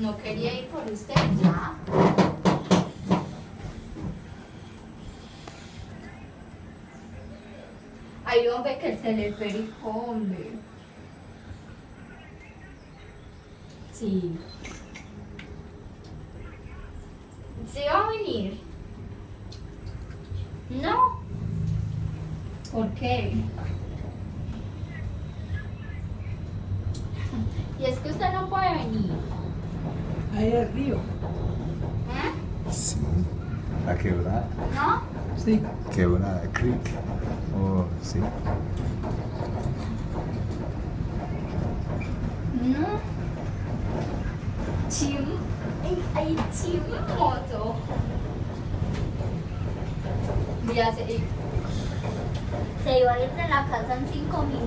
no quería ir por usted, ya. Ay, hombre, que el teleférico, hombre. Sí. ¿Sí va a venir? No. ¿Por qué? Y es que usted no puede venir. Ahí al río. ¿Eh? Sí. La quebrada. ¿No? Sí. Quebrada Creek. Oh, sí. No. Chim. Ay, ay, chimoso. Ya se, se iba a ir de la casa en cinco minutos.